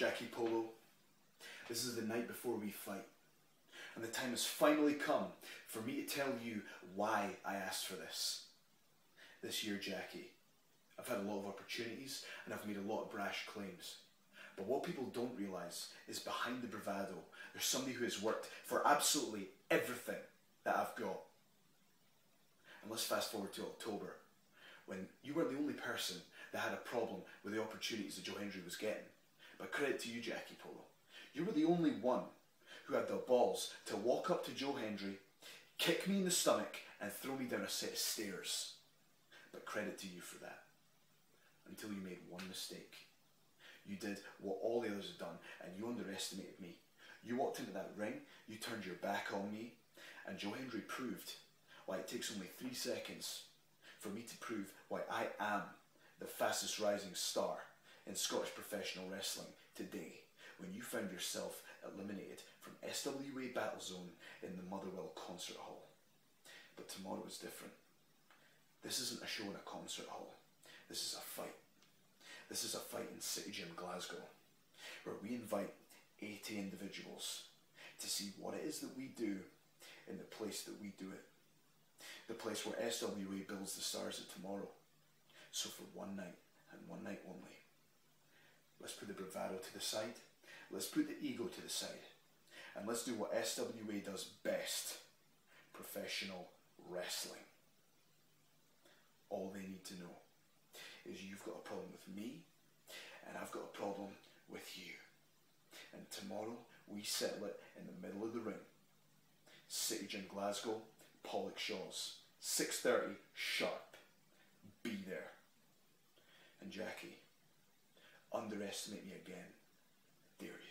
Jackie Polo, this is the night before we fight. And the time has finally come for me to tell you why I asked for this. This year, Jackie, I've had a lot of opportunities and I've made a lot of brash claims. But what people don't realise is behind the bravado, there's somebody who has worked for absolutely everything that I've got. And let's fast forward to October, when you were the only person that had a problem with the opportunities that Joe Hendry was getting. But credit to you, Jackie Polo. You were the only one who had the balls to walk up to Joe Hendry, kick me in the stomach, and throw me down a set of stairs. But credit to you for that. Until you made one mistake. You did what all the others had done, and you underestimated me. You walked into that ring, you turned your back on me, and Joe Hendry proved why it takes only three seconds for me to prove why I am the fastest rising star in Scottish professional wrestling today when you found yourself eliminated from SWA Battlezone in the Motherwell Concert Hall. But tomorrow is different. This isn't a show in a concert hall. This is a fight. This is a fight in City Gym Glasgow, where we invite 80 individuals to see what it is that we do in the place that we do it. The place where SWA builds the stars of tomorrow. So for one night, and one night only, let's put the bravado to the side, let's put the ego to the side, and let's do what SWA does best professional wrestling. All they need to know is you've got a problem with me, and I've got a problem with you. And tomorrow we settle it in the middle of the ring. City Gym Glasgow, Pollokshaws, 6.30 sharp. Be there. And Jackie, underestimate me again, dare you?